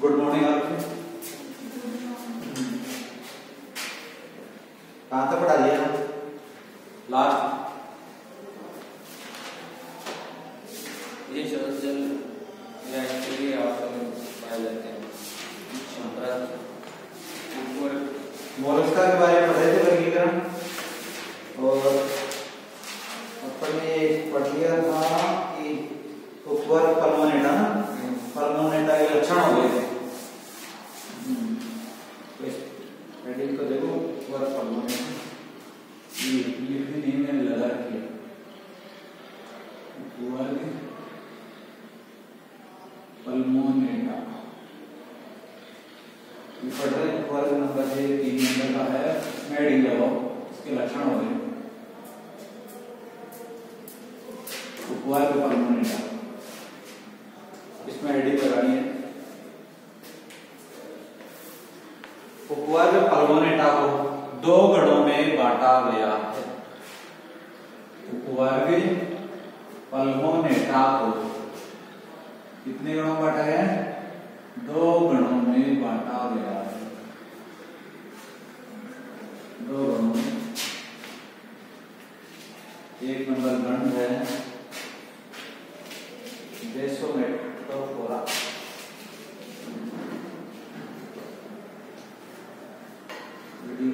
Good morning आपके कहाँ तक पढ़ा लिया लास्ट ये शब्द जल या एक्चुअली आवासों में पाए जाते हैं संप्रांत ऊपर मोलस्का के बारे में पढ़े थे वर्गीकरण और अपन ने पढ़ लिया था कि उपवर पल्मोनेटा ना पल्मोनेटा के लक्षण हो गए थे तो इस हेडिंग को देखो उपवर पल्मोनेटा ये लिखने नहीं मैंने लगा रखी है उपवर पल्मोनेटा ये पढ़ रहे हैं वर्ग नंबर से तीन नंबर का है इसमें हेडिंग लगाओ इसके लक्षण हो गए उपवर्ग पल्मोनेटा इसमें हेडिंग लगानी है। उपवर्ग पल्मोनेटा को दो गणों में बांटा गया है। उपवर्ग पल्मोनेटा को कितने गणों में बांटा गया है? दो गणों में बांटा गया है। दो गणों में। एक नंबर गण है बेसोमेटोफोरा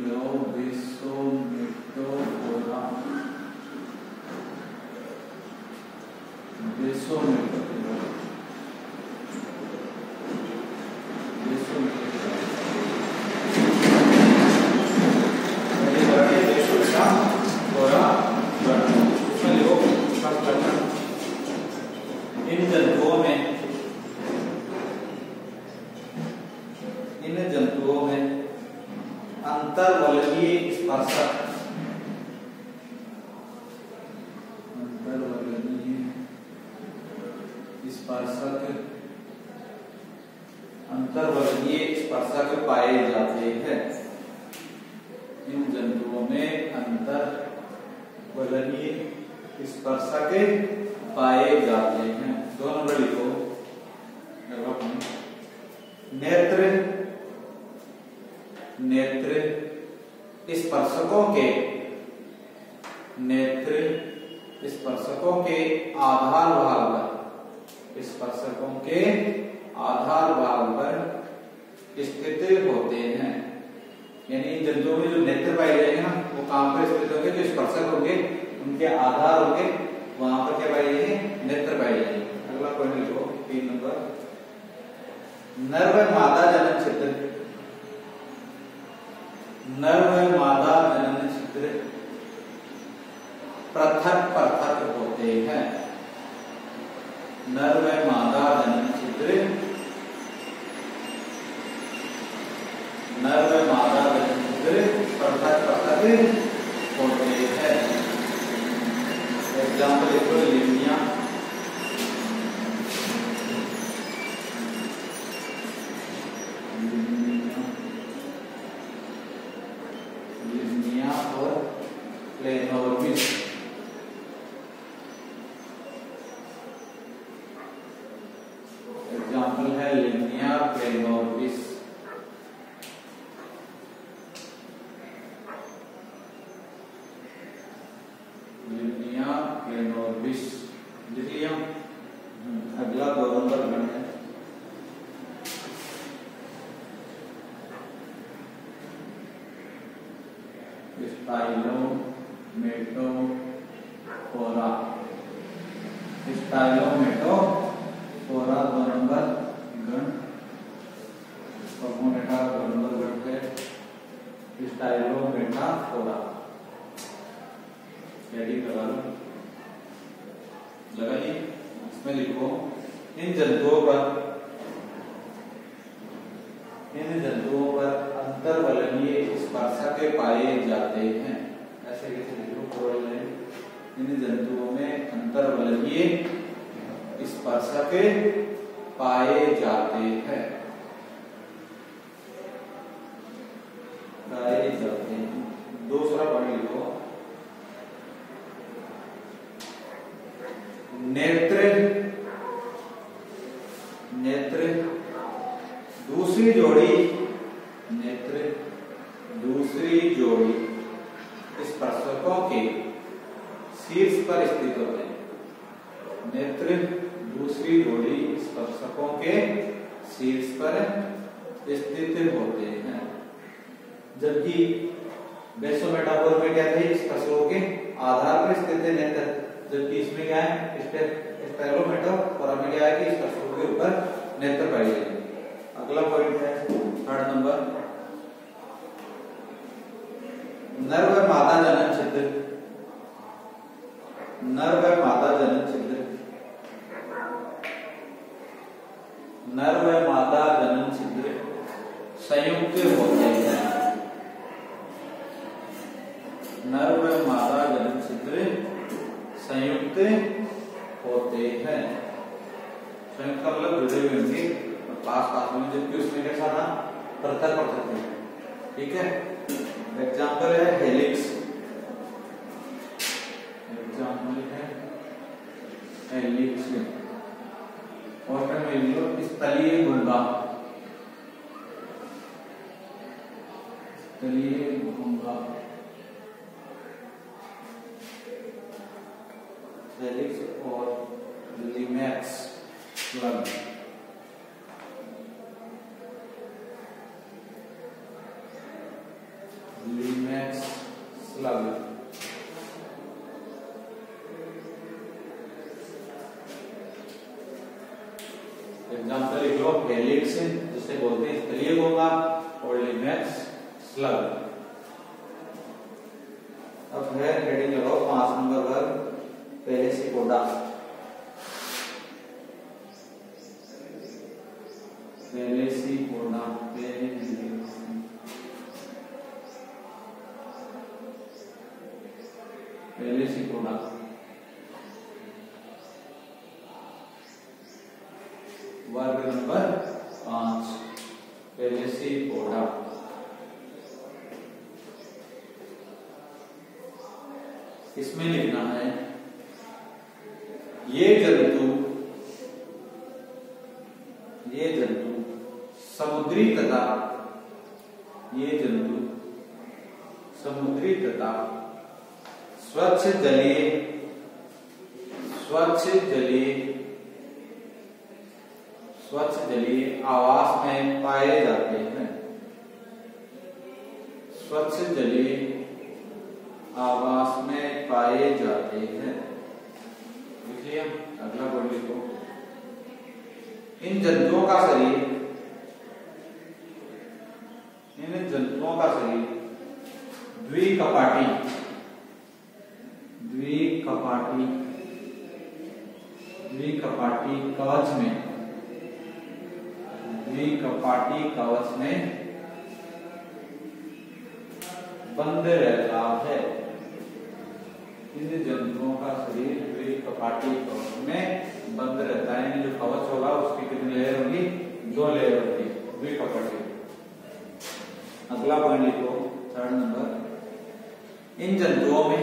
लो बेसोमेटोफोरा बेसोमेटोफोरा इन जंतुओं में इन जंतुओं में अंतर्वलगीय स्पर्शक अंतर्वलगीय स्पर्शक अंतर्वर्गीय स्पर्शक पाए जाते हैं इन जंतुओं में अंतर वर्गीय स्पर्शक पाए जाते हैं दो नंबर लिखो नेत्र नेत्र स्पर्शकों के नेत्र स्पर्शकों के आधार भाग पर स्पर्शकों के आधार भाग पर स्थित होते हैं यानी जंतुओं में जो नेत्र पाए जाएँगे ना वो कहाँ पर स्थित होंगे जो स्पर्शक होंगे उनके आधार होंगे वहाँ पर क्या पाए जाएँगे नेत्र पाए जाएँगे अगला पॉइंट लिखो तीन नंबर। नर मादा जनन क्षेत्र नर मादा जनन क्षेत्र पृथक पृथक होते हैं नर व मादा जनन क्षेत्र नर व मादा जनन क्षेत्र पृथक पृथक होते हैं एग्ज़ाम्पल देखो लिमिया लिमिया और प्लेनोर्बिस एग्ज़ाम्पल है लिमिया प्लेनोर्बिस लिमिया प्लेनोर्बिस लिख लिया अगला दो नंबर गण है स्टाइलोमेटोफोरा स्टाइलोमेटोफोरा दो नंबर गण पल्मोनेटा दो नंबर गण है। स्टाइलोमेटाफोरा हेडिंग लगा लो। लगाइए। इसमें लिखो, इन जंतुओं पर इन जंतुओं पर अंतर्वलनीय स्पर्शक पाए जाते हैं। ऐसे इन जंतुओं में अंतर्वलनीय स्पर्शक पाए जाते हैं। पाए जाते हैं। दूसरा पॉइंट लिखो नेत्र। नेत्र। दूसरी जोड़ी नेत्र, दूसरी जोड़ी स्पर्शकों के शीर्ष पर स्थित होते हैं। नेत्र, दूसरी जोड़ी स्पर्शकों के शीर्ष पर स्थित होते हैं। जबकि बेसोमेटाफोर में क्या थे? स्पर्शकों के आधार पर स्थित है नेत्र। जबकि इसमें क्या है? स्पेरोमेटोफोरा में क्या है कि स्पर्शकों के ऊपर नेत्र पाई जाएगी अगला पॉइंट है थर्ड नंबर नर व मादा जनन छिद्र। नर व मादा जनन छिद्र। नर व मादा जनन छिद्र। संयुक्त होते हैं। नर व मादा जनन छिद्र संयुक्त होते हैं। संयुक्त मतलब जुड़े हुए पास पास में जबकि उसमें कैसा था पृथक पृथक है ठीक है? एग्ज़ाम्पल है हेलिक्स। एग्ज़ाम्पल है हेलिक्स। और में लो स्थलीय गुंगा स्थलीय गुंगा हेलिक्स और Limax. Slug Limax slug example लिख लो हेलिक्स जिसे बोलते हैं स्थलीय गोंगा और लिमैक्स स्लग अब है हेडिंग लगाओ पाँच नंबर वर्ग पहले से कोडा पहले सी कोडा पहले पहले सी कोडा वर्ग नंबर पाँच पहले सी कोडा इसमें लिखना है ये जंतु ये जंतु समुद्री तथा ये जंतु समुद्री तथा स्वच्छ जलीय स्वच्छ जलीय स्वच्छ जलीय आवास में पाए जाते हैं स्वच्छ जलीय आवास में पाए जाते हैं लिखिए अगला वर्ड लिखो इन जंतुओं का शरीर। इन जंतुओं का शरीर। द्विकपाटी। द्विकपाटी। द्विकपाटी कवच में। द्विकपाटी कवच में बंद रहता है। इन जंतुओं का शरीर द्विकपाटी कवच में बंद रहता है, जो कवच होगा उसकी कितनी लेयर होगी? दो लेयर होगी द्विकपाटी अगला पॉइंट लिखो थर्ड नंबर इन जंतुओं में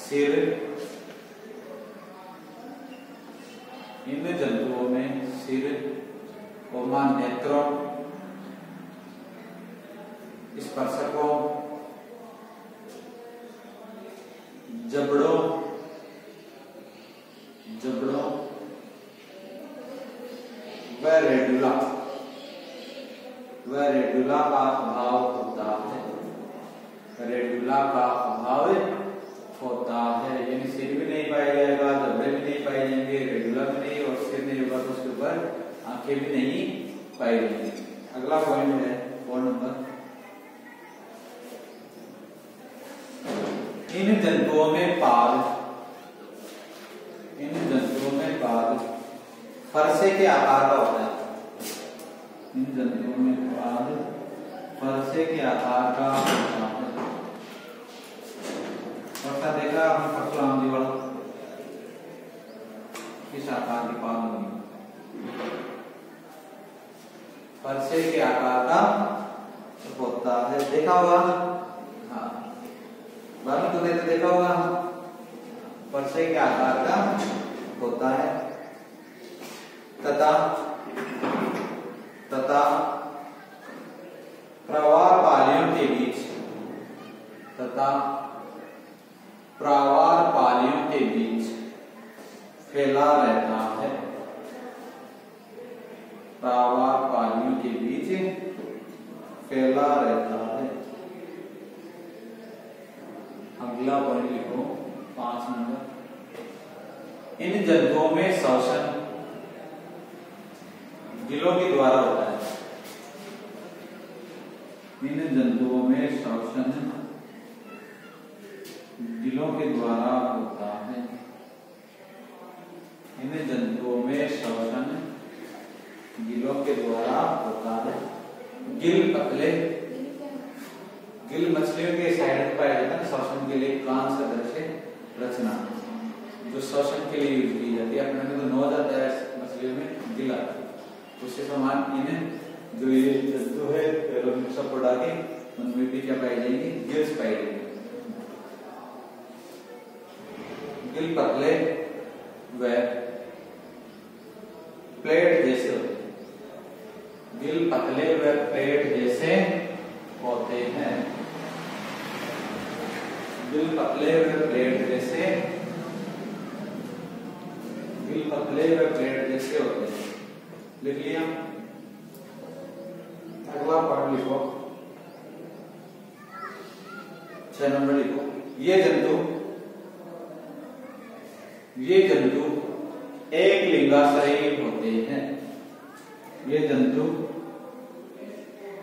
सिर, इन जंतुओं में सिर ओमा नेत्रों, स्पर्शकों जबड़ों जबड़ों व रेडुला व रेडुला का अभाव होता है। रेडुला का अभाव होता है यानी सिर भी नहीं पाया जाएगा जबड़े भी नहीं पाए जाएँगे रेडुला भी नहीं और सिर नहीं होगा तो उसके ऊपर आँखें भी नहीं पाई जाएँगी अगला पॉइंट है पॉइंट नंबर इन जंतुओं में पाद इन जंतुओं में पाद फरसे के आकार का होता है। इन जंतुओं में पाद फरसे के आकार का होता है। फरसा देखा आपने फरसो आम वाला? किस आकार की पाद होगी? फरसे के आकार का होता है। देखा होगा? हाँ। बाकी तो देखा होगा। परसे के आकार का होता है। तथा फैला रहता है प्रावार पानियों के बीच फैला रहता है अगला पॉइंट लिखो पाँच नंबर इन जंतुओं में श्वसन गिलों के द्वारा होता है इन जंतुओं में श्वसन गिलों के द्वारा होता है इन जंतुओं में श्वसन गिलों के द्वारा होता है गिल पतले गिल मछलियों के साइड में पाया जाता है श्वसन के लिए कांस दृश्य रचना जो श्वसन के लिए यूज़ की जाती है अपने तो नोज़ आता है मछलियों में गिल आता उससे समान इन्हें जो ये जंतु है पैरों में सब उड़ा के उनमें भी क्या पाई जाएँगी? गिल्स पाई जाएँगे। गिल पतले व प्लेट जैसे गिल पतले व प्लेट जैसे होते हैं। गिल पतले व प्लेट जैसे, गिल पतले व प्लेट जैसे होते हैं। लिख लिया। अगला पॉइंट लिखो। छह नंबर लिखो। ये जंतु ये जंतु एक लिंगाश्रयी होते हैं। ये जंतु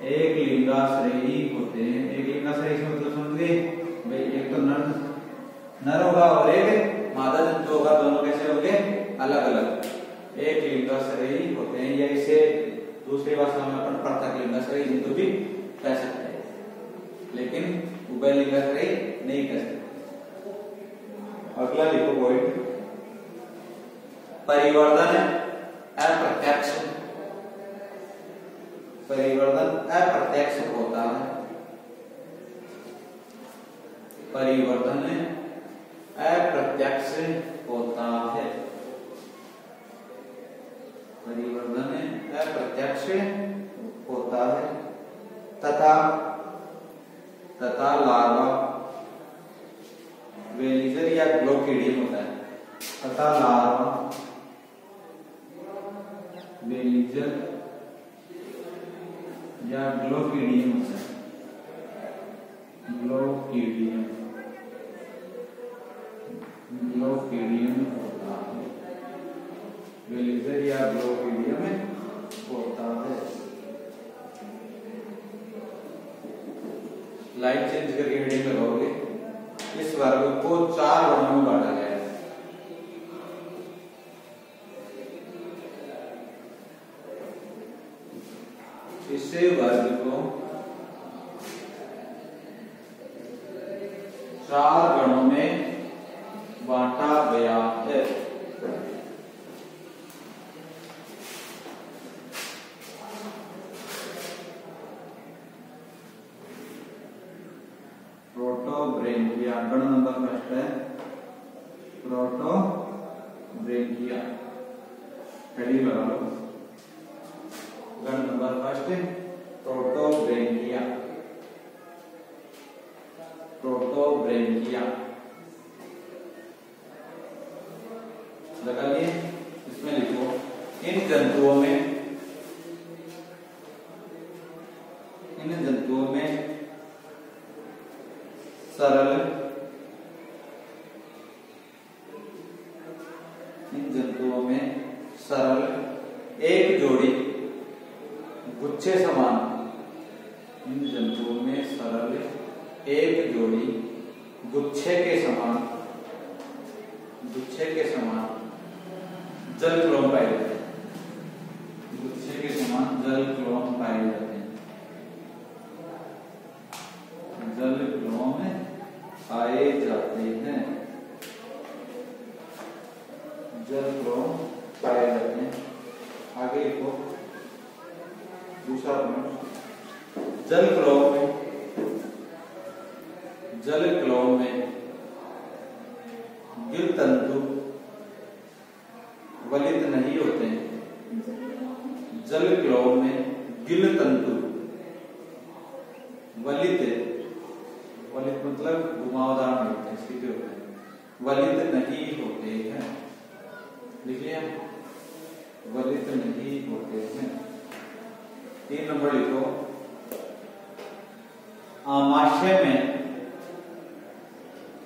एक लिंगाश्रयी होते हैं। एक लिंगाश्रयी से मतलब समझ गए? भाई, एक तो नर नर होगा और एक मादा जंतु होगा। दोनों कैसे होंगे? अलग अलग एक लिंगाश्रयी होते हैं या इसे दूसरी भाषा में अपन पृथक लिंगाश्रयी जंतु भी कह सकते हैं। लेकिन उभय लिंगाश्रयी नहीं कह सकते। अगला लिखो पॉइंट परिवर्तन अप्रत्यक्ष। परिवर्तन अप्रत्यक्ष होता है। परिवर्तन अप्रत्यक्ष होता है परिवर्तन अप्रत्यक्ष होता है तथा तथा लार्वा वेलिजर या ग्लोकीडियम होता है। तथा लार्वा वेलिजर या ग्लोकीडियम होता है। ग्लोकीडियम। ग्लोकीडियम होता है। वेलिजर या ग्लोकीडियम होता है। लाइट चेंज करके हेडिंग लगाओगे इस वर्ग को चार वर्णों में बांटा गया है इसे वर्ग को चार गणों में बांटा गया है प्रोटोब्रेंकिया गण नंबर फ़र्स्ट है प्रोटोब्रेंकिया हेडिंग लगा लो गण नंबर फ़र्स्ट प्रोटोब्रेंकिया प्रोटोब्रेंकिया लगा लिए इसमें लिखो इन जंतुओं में इन जंतुओं में सरल इन जंतुओं में सरल एक जोड़ी गुच्छे समान इन जंतुओं में सरल एक जोड़ी गुच्छे के समान गुच्छे के समान जल क्लोम पाए जाते हैं गुच्छे के समान जल क्लोम पाए जाते हैं जल क्लोम पाए जाते हैं जल क्लोम पाए जाते हैं आगे लिखो दूसरा पॉइंट जल क्लोम में जल क्लोम में गिल तंतु वलित नहीं होते हैं जल क्लोम में गिल तंतु वलित वलित मतलब घुमावदार होते सीधे होते हैं। वलित नहीं होते हैं। लिखिए वलित नहीं होते हैं। तीन नंबर लिखो आमाशय में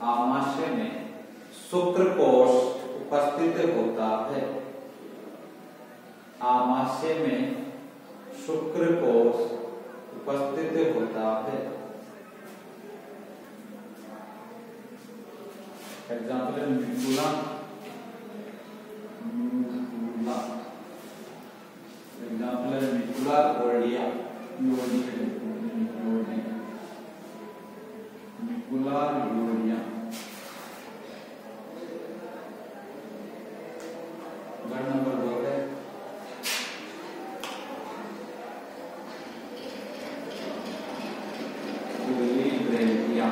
आमाशय में शुक्र कोष उपस्थित होता है आमाशय में शुक्र कोष उपस्थित होता है एग्ज़ाम्पल है मिकुला मिकुला एग्ज़ाम्पल है मिकुला ओर्डिया मिकुला ओर्डिया गण नंबर दो है ब्रेलिया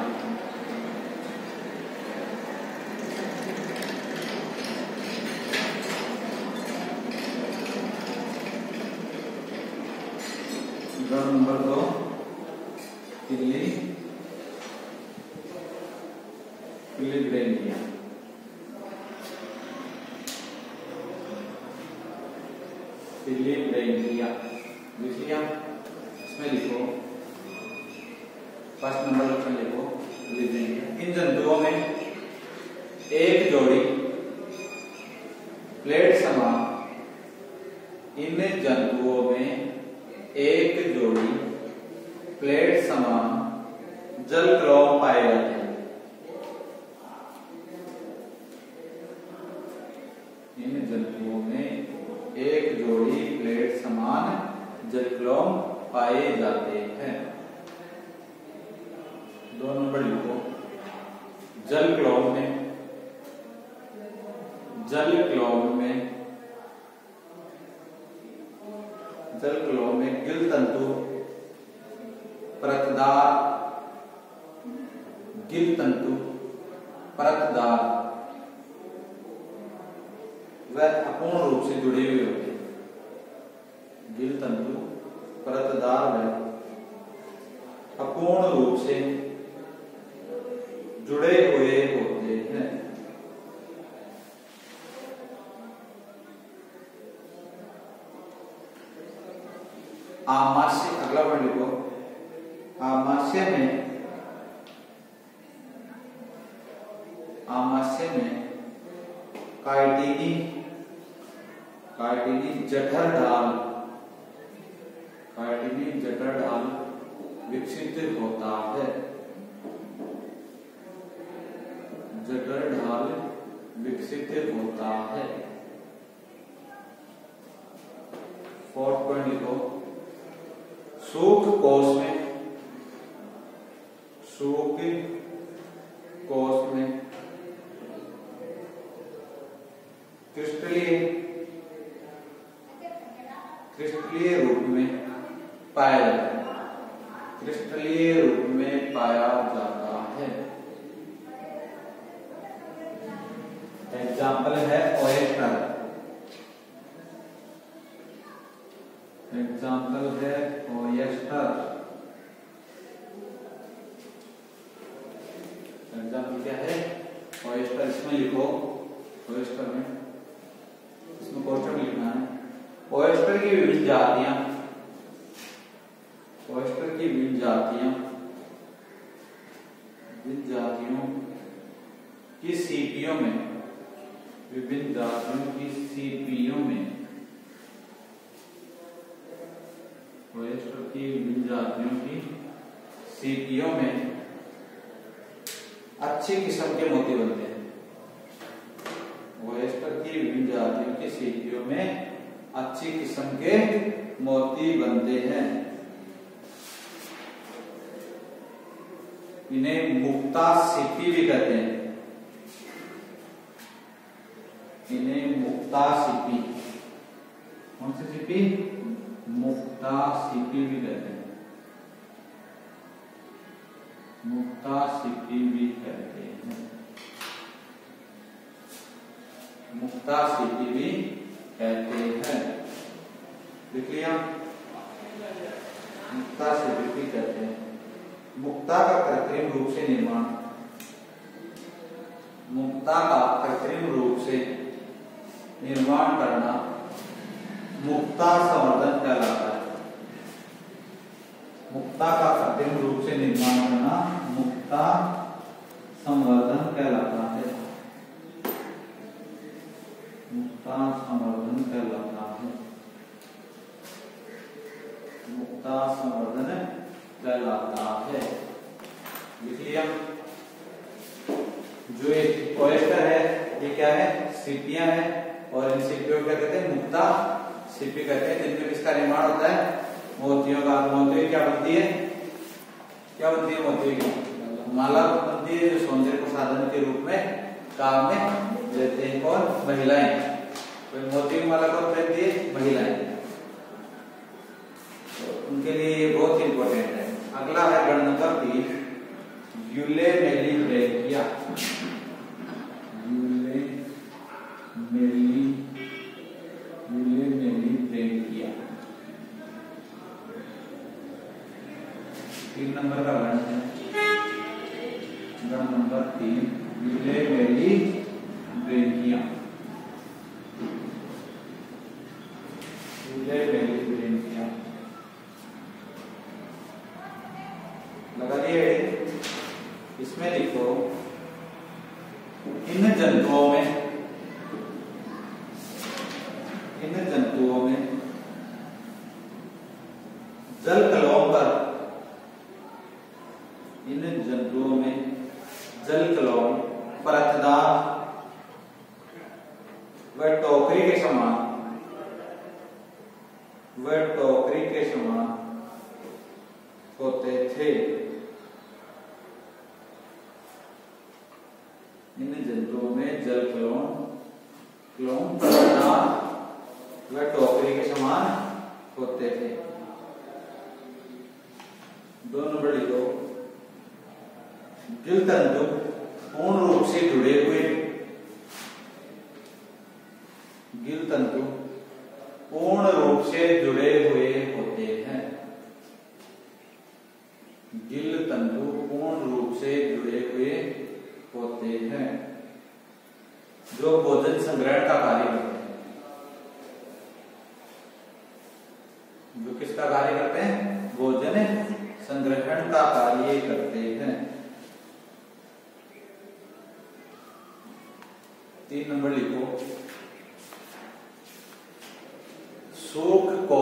गण नंबर दो किल्ली किल्ली ब्रेलिया किल्ली ब्रेलिया लिख लिया इसमें लिखो फ़र्स्ट नंबर पर लिखो इन जंतुओं में एक जोड़ी प्लेट समान इन जंतुओं में एक जोड़ी प्लेट समान जल क्लॉम पाए जाते हैं इन जंतुओं में जोड़ी प्लेट समान जल क्लॉम पाए जाते हैं। दो नंबर लिखो। जल क्लॉम में जल क्लॉम में जल क्लॉम में गिल तंतु, परतदार, गिल तंतु, परतदार। वह अपूर्ण रूप से जुड़े हुए होते हैं गिल तंतु परतदार वह अपूर्ण रूप से जुड़े हुए होते हैं आमाशय अगला वर्ड लिखो आमाशय में आमाशय में काइटिनी काइटिनी जठर ढाल ढाल विकसित होता है। जटर ढाल विकसित होता है। फोर्थ पॉइंट लिखो। सूख कोष में सूख कोष में क्रिस्टलीय क्रिस्टलीय रूप में पाया जाता है क्रिस्टलीय रूप में पाया जाता है एग्ज़ाम्पल है ओएस्टर एग्ज़ाम्पल है ओएस्टर एग्ज़ाम्पल क्या है ओएस्टर इसमें लिखो ओएस्टर में इसमें क्वेश्चन लिखना है ओएस्टर की विभिन्न जातियाँ। ओएस्टर की विभिन्न जातियाँ। विभिन्न जातियों की सीपियों में, विभिन्न जातियों की सीपियों में। की विभिन्न जातियों की सीपियों में अच्छी किस्म के मोती बनते हैं। ओएस्टर की विभिन्न जातियों की सीपियों में अच्छी किस्म के मोती बनते हैं। इन्हें मुक्ता सीपी भी कहते हैं। इन्हें मुक्ता सीपी कौन सी सिपी मुक्ता सीपी भी कहते हैं। मुक्ता सीपी भी कहते हैं। मुक्ता सीपी भी कहते हैं। लिख मुक्ता से वृद्धि करते हैं। मुक्ता का कृत्रिम रूप से निर्माण। मुक्ता का कृत्रिम रूप से निर्माण करना मुक्ता संवर्धन कहलाता है। मुक्ता का कृत्रिम रूप से निर्माण करना मुक्ता संवर्धन कहलाता है। संवर्धन कहलाता है। मुक्ता संवर्धन कहलाता है। लिख जो ये है, ये क्या है? सीपियाँ है। और इन सीपियों क्या कहते हैं? मुक्ता सीपी कहते हैं, जिनमें किसका निर्माण होता है? मोतियों का। क्या बनती है? क्या बनती है की? माला बनती है, जो सौंदर्य प्रसाधन के रूप में काम में रहते हैं और महिलाएँ। मोती माला को खरीदती है महिलाएँ। तो उनके लिए वह टोकरी के समान होते थे। इन जंतुओं में जल क्लोन क्लोन वह टोकरी के समान होते थे। दोनों बड़ी दो गिल तंतु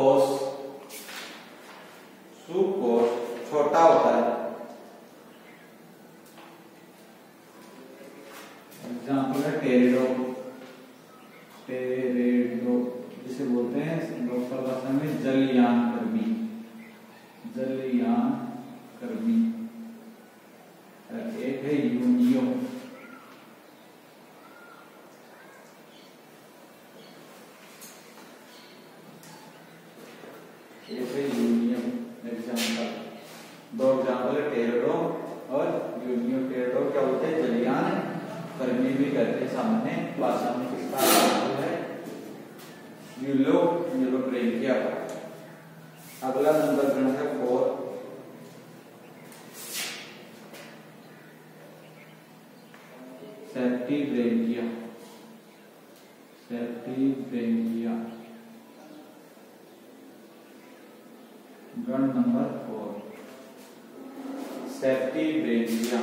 cos su cos गण नंबर फोर सेफ्टी ब्रेजिया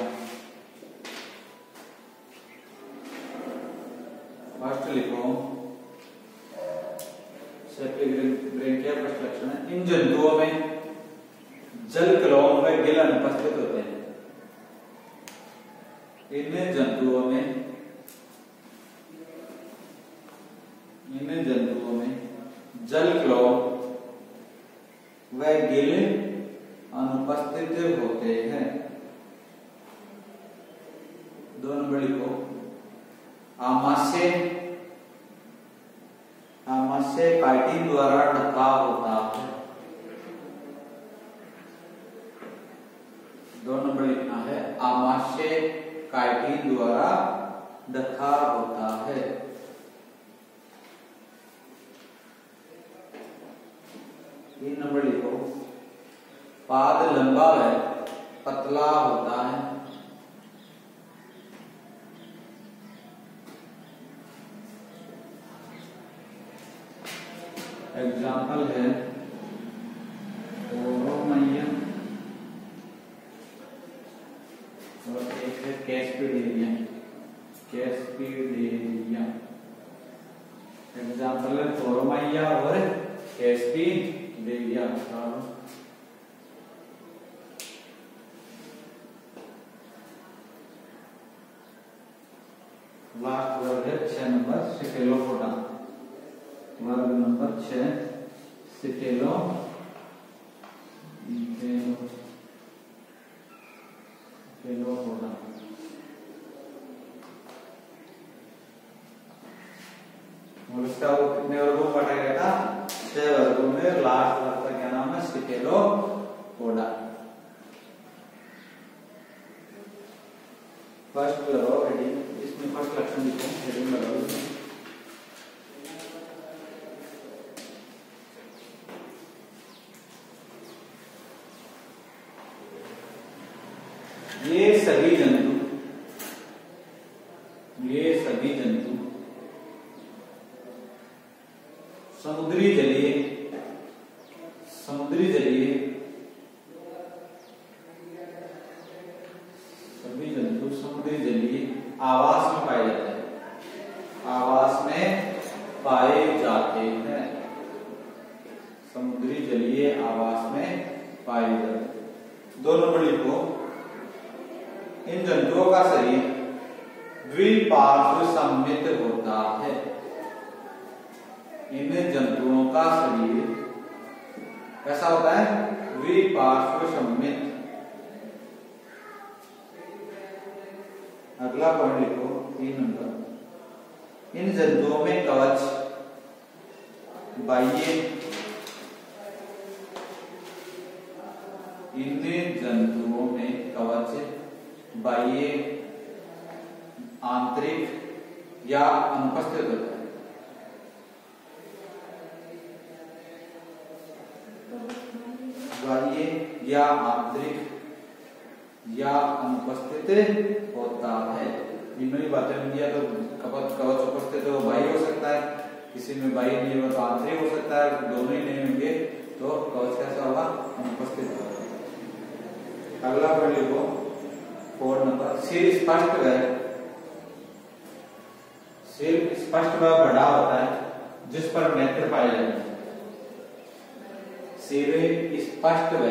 तीन नंबर लिखो। पाद लंबा है, पतला होता है। एग्ज़ाम्पल है, और एक है कैस्पिडेरिया। कैस्पिडेरिया। एग्ज़ाम्पल है थोरोमैया और कैस्पी कैस्पिडेरिया लास्ट वर्ग है छह नंबर सिकेलो फोटा वर्ग नंबर छह सिकेलो सिकेलोफोटा और इसका वो कितने वर्गों में बांटा गया था छह वर्गों में लास्ट वर्ग का क्या नाम है सिकेलोफोडा फ़र्स्ट लगाओ हेडिंग इसमें फ़र्स्ट लक्षण लिखो हेडिंग लगाओ इसमें ये सभी जंतु ये सभी जंतु समुद्री जलीय समुद्री जलीय सभी जंतु समुद्री जलीय आवास में पाए जाते हैं आवास में पाए जाते हैं समुद्री जलीय आवास में पाए जाते हैं दो नंबर लिखो इन जंतुओं का शरीर द्विपार्श्व सम्मित होता है इन जंतुओं का शरीर कैसा होता है द्विपार्श्व सम्मित अगला पॉइंट लिखो, तीन नंबर। इन जंतुओं में कवच, बाह्य, इन जंतुओं में कवच, बाह्य, आंतरिक या अनुपस्थित होता है बाह्य या आंतरिक या अनुपस्थित होता है। इनमें ही बातें दिया तो कवच कवच उपस्थित हो, बाह्य हो सकता है, किसी में बाह्य नहीं होगा तो आंतरिक हो सकता है, दोनों ही नहीं होंगे तो कवच कैसा होगा? अनुपस्थित होगा। अगला पॉइंट लिखो, फोर नंबर। सिर स्पष्ट व सिर स्पष्ट व बड़ा होता है, जिस पर नेत्र पाए जाते हैं। सिर स्पष्ट व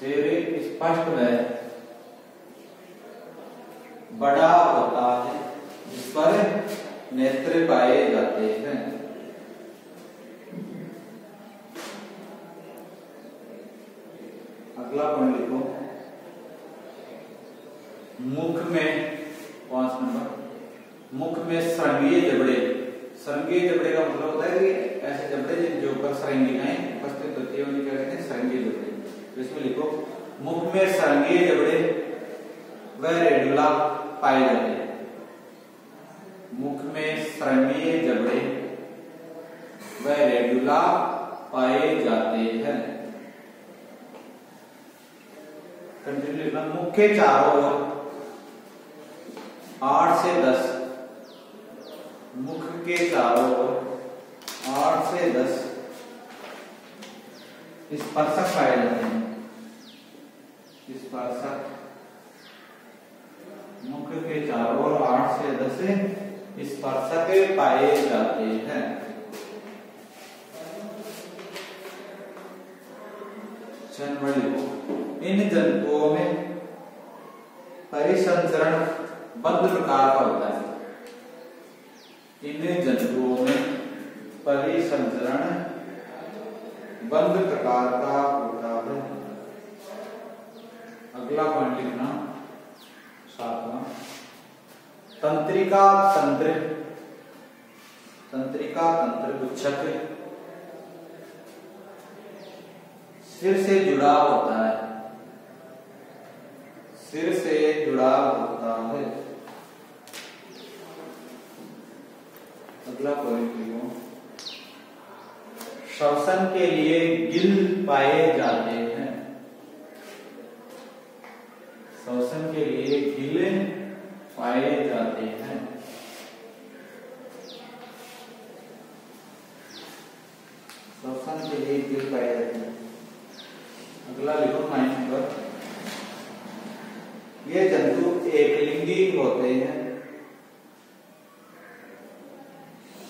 सिर स्पष्ट व बड़ा होता है, जिस पर नेत्र पाए जाते हैं। अगला पॉइंट लिखो। मुख में, पाँच नंबर। मुख में श्रृंगीय जबड़े। श्रृंगीय जबड़े का मतलब होता है कि ऐसे जबड़े जिनके ऊपर श्रृंगिकाएँ उपस्थित होती है, उन्हें कहते हैं? श्रृंगीय जबड़े। इसमें लिखो मुख में श्रृंगीय जबड़े व रेडुला पाए जाते हैं। मुख में श्रृंगीय जबड़े व रेडुला पाए जाते हैं। कंटिन्यू लिखना। मुख के चारों ओर आठ से दस। मुख के चारों ओर आठ से दस। स्पर्शक पाए जाते हैं। स्पर्शक मुख के चारों ओर आठ से दस स्पर्शक पाए जाते हैं। इन जंतुओं में परिसंचरण बद्ध प्रकार का होता है। इन जंतुओं में परिसंचरण बंद प्रकार का होता है। अगला पॉइंट लिखना। सातवां। तंत्रिका तंत्र। तंत्रिका तंत्र गुच्छक। सिर से जुड़ा होता है। सिर से जुड़ा होता है। अगला पॉइंट लिखो। श्वसन के लिए गिल पाए जाते हैं श्वसन के लिए गिल पाए जाते हैं लिखो माइंड पर ये जंतु एकलिंगी होते हैं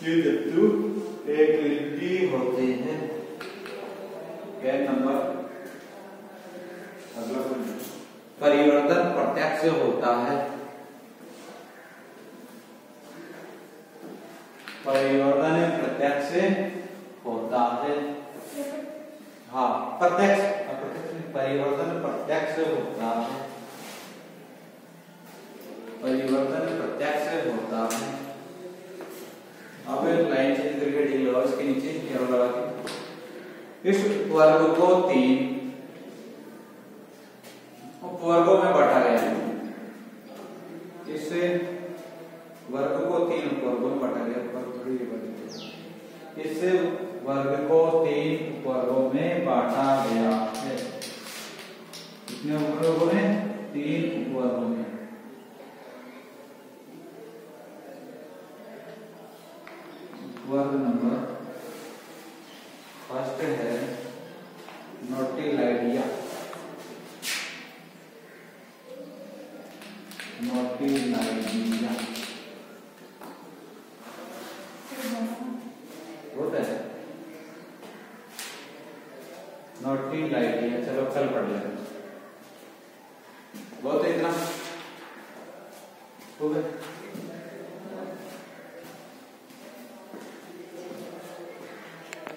ये जंतु एकलिंगी होते हैं क्या नंबर अगला परिवर्तन प्रत्यक्ष होता है परिवर्तन प्रत्यक्ष होता है हाँ प्रत्यक्ष अप्रत्यक्ष परिवर्तन प्रत्यक्ष होता है परिवर्तन प्रत्यक्ष होता है अब लाइन चेंज करके डी लगाओ इसके नीचे एरो लगा के इस वर्ग को तीन उपवर्गों में बांटा गया है। इससे वर्ग को तीन उपवर्गों में बांटा गया वर्ग थोड़ी इससे वर्ग को तीन उपवर्गों में बांटा गया है। कितने उपवर्गों में? तीन उपवर्गों में।